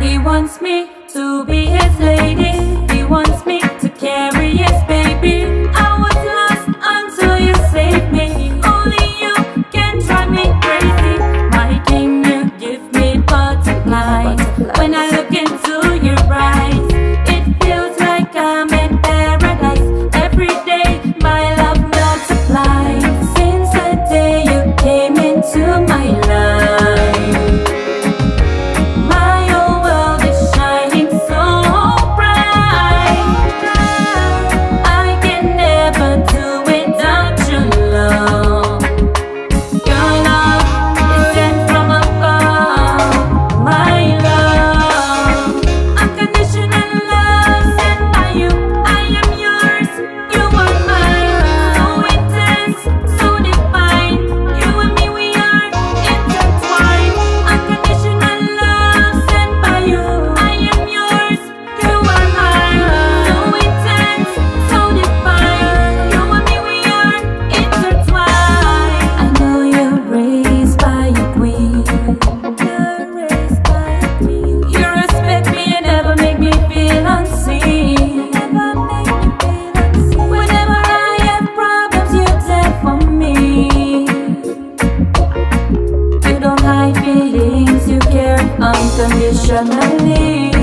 He wants me internationally